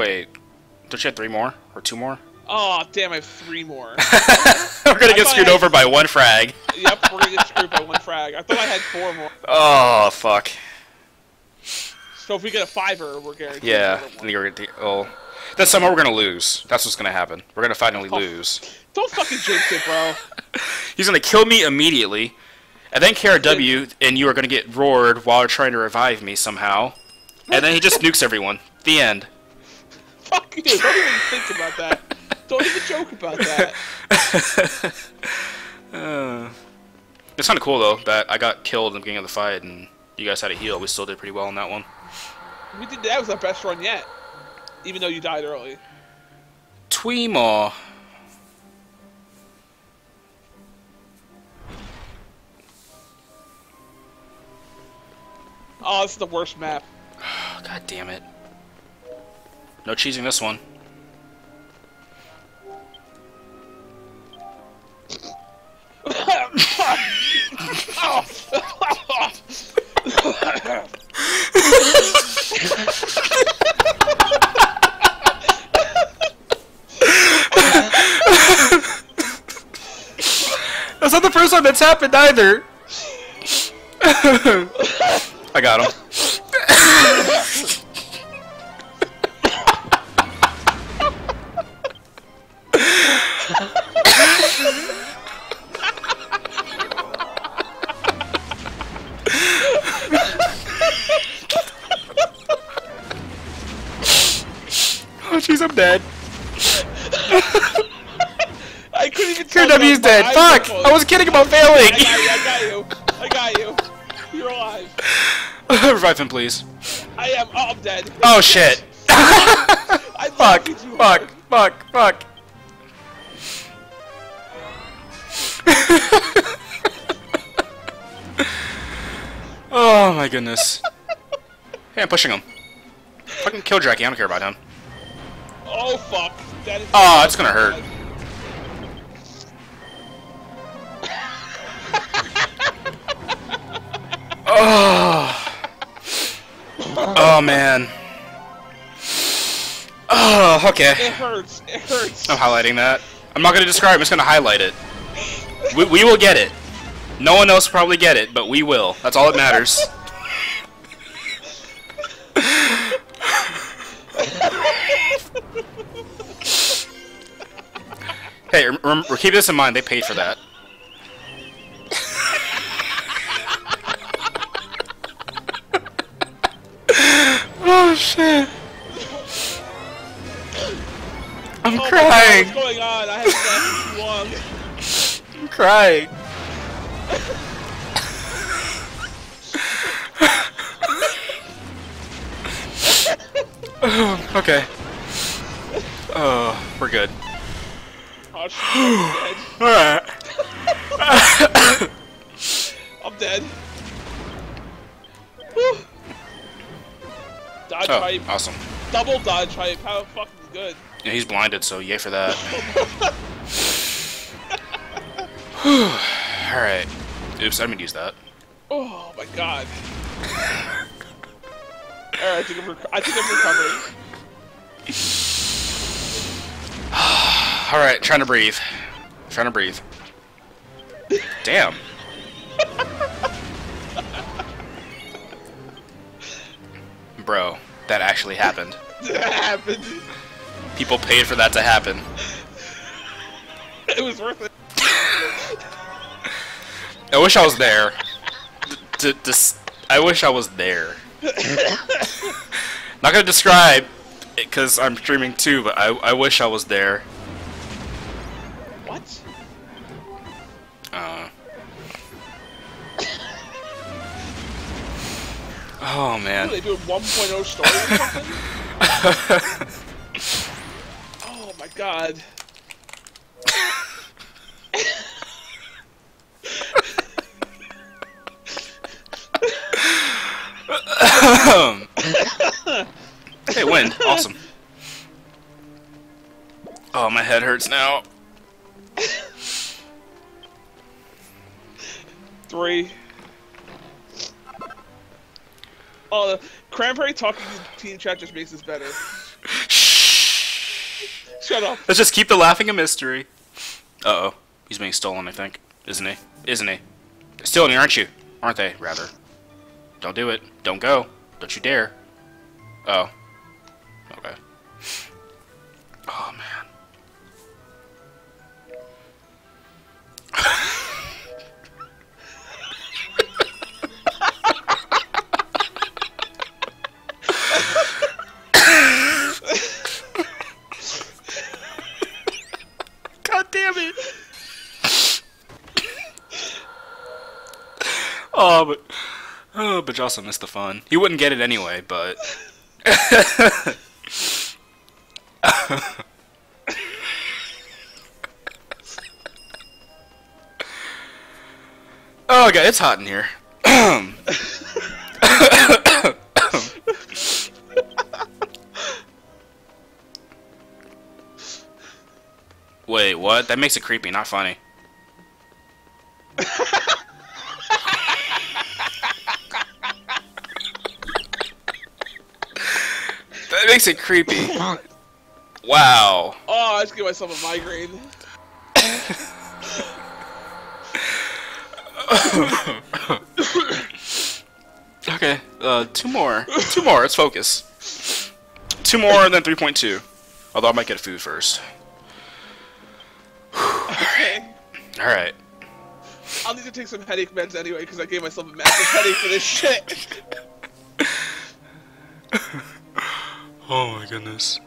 Wait, don't you have three more or two more? Oh, damn, I have three more. We're gonna I get screwed had- over by one frag. yep, we're gonna get screwed by one frag. I thought I had four more. Oh fuck. So if we get a fiver, we're guaranteed. Yeah, another one. and you're gonna. Oh, this summer we're gonna lose. That's what's gonna happen. We're gonna finally Oh. lose. Don't fucking jinx it, bro. He's gonna kill me immediately, and then KRW, and you are gonna get roared while trying to revive me somehow, and then he just nukes everyone. The end. Fuck you. Don't even think about that. Don't even joke about that. Uh, it's kind of cool though that I got killed in the beginning of the fight, and you guys had a heal. We still did pretty well on that one. We did that was our best run yet. Even though you died early. Tweemaw. Oh, this is the worst map. God damn it. No cheesing this one. That's not the first time that's happened either. I got him. Jeez, I'm dead. I couldn't even tell. That dead. Fuck! closed. I was kidding about I failing. got you. I got you. I got you. You're alive. Revive him, please. I am. Oh, I'm dead. Oh shit. I fuck. you Fuck. Fuck. Fuck. oh my goodness. Hey, I'm pushing him. Fucking kill Jackie. I don't care about him. Oh fuck. That is. Oh, it's gonna hurt. Oh. Oh man. Oh, okay. It hurts. It hurts. I'm highlighting that. I'm not gonna describe. I'm just gonna highlight it. We, we will get it. No one else will probably get it, but we will. That's all that matters. rem remember, keep this in mind. They paid for that. oh shit! I'm Oh my God, crying. what's going on? I haven't been too. I'm crying. Oh, okay. Oh, we're good. Oh shit. Alright. I'm dead. I'm dead. Dodge Oh, hype. awesome. Double dodge hype. How fucking good. Yeah, he's blinded, so yay for that. Alright. Oops, I didn't use that. Oh my god. Alright, I think I'm, rec- I think I'm recovering. Alright, trying to breathe. Trying to breathe. Damn. Bro, that actually happened. That happened. People paid for that to happen. It was worth it. I wish I was there. D- d- s- I wish I was there. Not gonna describe it because I'm streaming too, but I, I wish I was there. Oh What, man. they doing 1.0 story or something? Oh my god. hey, wind. Awesome. Oh, my head hurts now. Three. Oh, the cranberry talking to team chat just makes this better. Shh. Shut up. Let's just keep the laughing a mystery. Uh oh. He's being stolen, I think. Isn't he? Isn't he? They're stealing you, aren't you? Aren't they, rather? Don't do it. Don't go. Don't you dare. Oh. Okay. Oh, but oh, but Jocelyn missed the fun. He wouldn't get it anyway, but. oh, god, it's hot in here. Wait, what? That makes it creepy, not funny. Makes it creepy. Wow. Oh, I just give myself a migraine. Okay, uh, two more. Two more, let's focus. Two more and then 3.2. Although I might get food first. Okay. Alright. I'll need to take some headache meds anyway because I gave myself a massive headache for this shit. Oh my goodness.